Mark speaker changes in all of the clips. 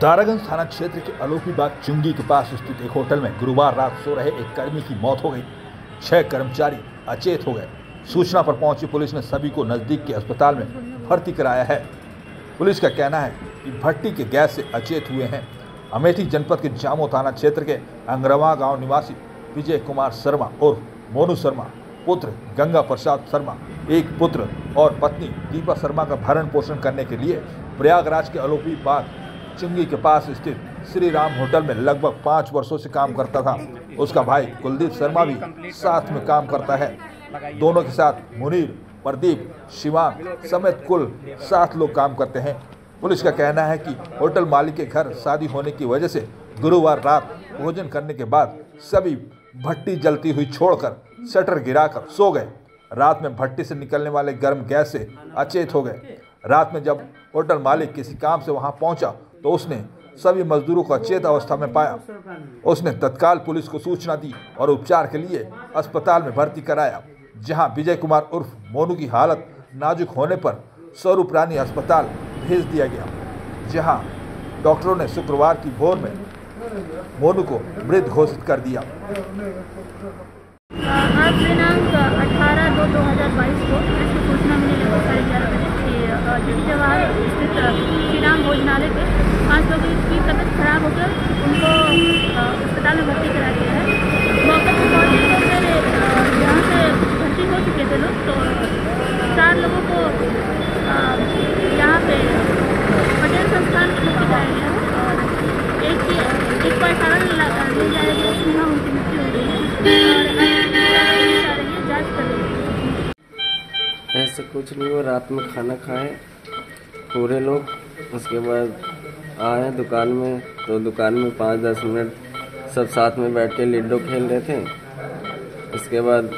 Speaker 1: दारागंज थाना क्षेत्र के अलोपी बाग चुंगी के पास स्थित एक होटल में गुरुवार रात सो रहे एक कर्मी की मौत हो गई। छह कर्मचारी अचेत हो गए। सूचना पर पहुँची पुलिस ने सभी को नज़दीक के अस्पताल में भर्ती कराया है। पुलिस का कहना है कि भट्टी के गैस से अचेत हुए हैं। अमेठी जनपद के जामो थाना क्षेत्र के अंग्रवा गाँव निवासी विजय कुमार शर्मा और मोनू शर्मा, पुत्र गंगा प्रसाद शर्मा, एक पुत्र और पत्नी दीपा शर्मा का भरण पोषण करने के लिए प्रयागराज के अलोपी बाग चुंगी के पास स्थित श्री राम होटल में लगभग पाँच वर्षों से काम करता था। उसका भाई कुलदीप शर्मा भी साथ में काम करता है। दोनों के साथ मुनीर, प्रदीप, शिवांग समेत कुल सात लोग काम करते हैं। पुलिस का कहना है कि होटल मालिक के घर शादी होने की वजह से गुरुवार रात भोजन करने के बाद सभी भट्टी जलती हुई छोड़कर शटर गिराकर सो गए। रात में भट्टी से निकलने वाले गर्म गैस से अचेत हो गए। रात में जब होटल मालिक किसी काम से वहाँ पहुँचा तो उसने सभी मजदूरों को अचेत अवस्था में पाया। उसने तत्काल पुलिस को सूचना दी और उपचार के लिए अस्पताल में भर्ती कराया, जहाँ विजय कुमार उर्फ़ मोनू की हालत नाजुक होने पर स्वरूप रानी अस्पताल भेज दिया गया, जहाँ डॉक्टरों ने शुक्रवार की भोर में मोनू को मृत घोषित कर दिया।
Speaker 2: आज दिनांक अठारह दो दो हज़ार बाईस को सूचना मिली लगभग साढ़े ग्यारह बजे जवाहर स्थित श्री राम भोजनालय पाँच लोगों की तबीयत खराब होकर उनको अस्पताल में भर्ती करा दिया है। मौके पर पहुँचने पर मेरे यहाँ से भर्ती हो चुके थे लोग तो चार लोगों को यहाँ पे पटेल संस्थान में भर्ती कराया गया है। और एक की, एक को अठारह ले जाया गया उसमें वहाँ उनकी मृत्यु हो गई है। और
Speaker 3: ऐसे कुछ नहीं हुआ रात में खाना खाए, पूरे लोग, उसके बाद आए दुकान में तो दुकान में पाँच दस मिनट सब साथ में बैठ के लिडो खेल रहे थे। इसके बाद,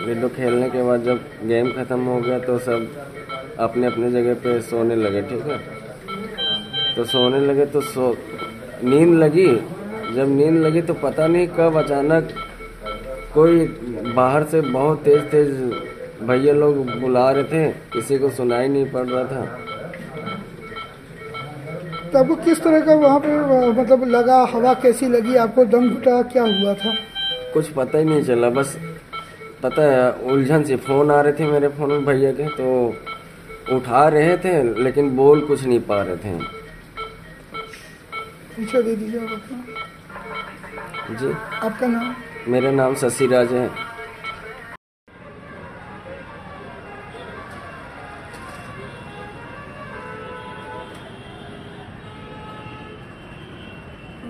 Speaker 3: लिडो खेलने के बाद जब गेम ख़त्म हो गया तो सब अपने अपने जगह पे सोने लगे, ठीक है? तो सोने लगे तो सो, नींद लगी। जब नींद लगी तो पता नहीं कब अचानक कोई बाहर से बहुत तेज तेज भैया लोग बुला रहे थे। किसी को सुनाई नहीं पड़ रहा था।
Speaker 4: तो आपको किस तरह का वहाँ पे मतलब लगा हवा कैसी लगी आपको दम घुटा क्या हुआ था?
Speaker 3: कुछ पता ही नहीं चला बस पता है उलझन से फ़ोन आ रहे थे मेरे फ़ोन में भैया के तो उठा रहे थे लेकिन बोल कुछ नहीं पा रहे थे।
Speaker 4: पीछे दे दीजिए
Speaker 3: जी।
Speaker 4: आपका नाम?
Speaker 3: मेरा नाम शशि राज है।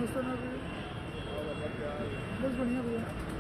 Speaker 4: बहुत बढ़िया भैया।